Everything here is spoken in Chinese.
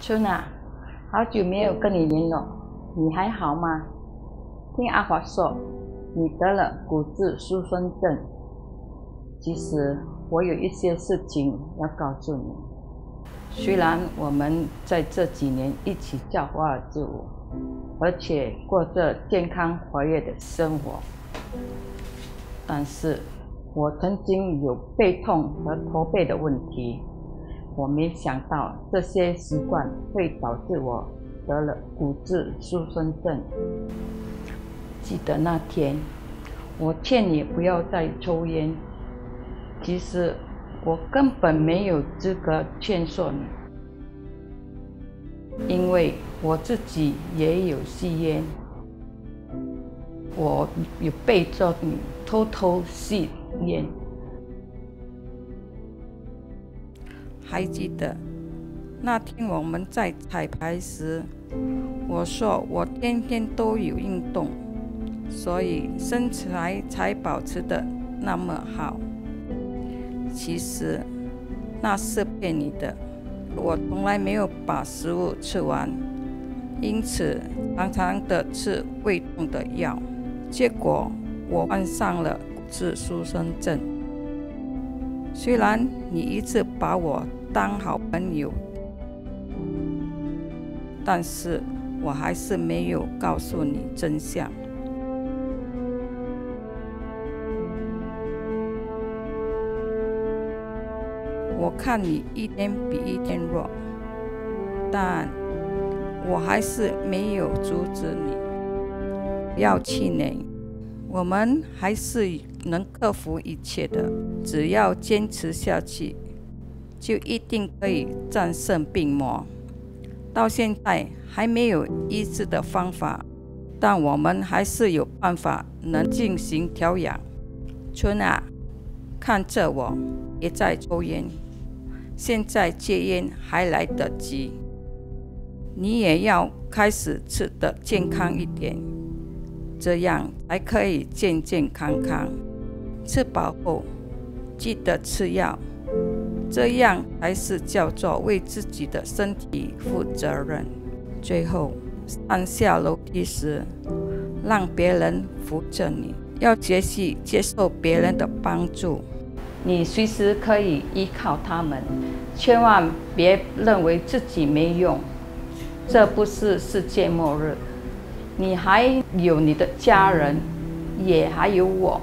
春啊，好久没有跟你联络，你还好吗？听阿华说，你得了骨质疏松症。其实我有一些事情要告诉你。虽然我们在这几年一起教化自我，而且过着健康活跃的生活，但是我曾经有背痛和驼背的问题。我没想到这些习惯会导致我得了骨质疏松症。记得那天，我劝你不要再抽烟。其实我根本没有资格劝说你，因为我自己也有吸烟，我有背着你偷偷吸烟。还记得那天我们在彩排时，我说我天天都有运动，所以身材才保持的那么好。其实那是骗你的，我从来没有把食物吃完，因此常常的吃胃痛的药，结果我患上了骨质疏松症。虽然你一直把我当好朋友，但是我还是没有告诉你真相。我看你一天比一天弱，但我还是没有阻止你。不要气馁，我们还是能克服一切的。只要坚持下去，就一定可以战胜病魔。到现在还没有医治的方法，但我们还是有办法能进行调养。春啊，看着我，也在抽烟。现在戒烟还来得及，你也要开始吃得健康一点，这样才可以健健康康。吃饱后记得吃药，这样才是叫做为自己的身体负责任。最后上下楼梯时，让别人扶着你，要学习接受别人的帮助。你随时可以依靠他们，千万别认为自己没用。这不是世界末日，你还有你的家人，也还有我。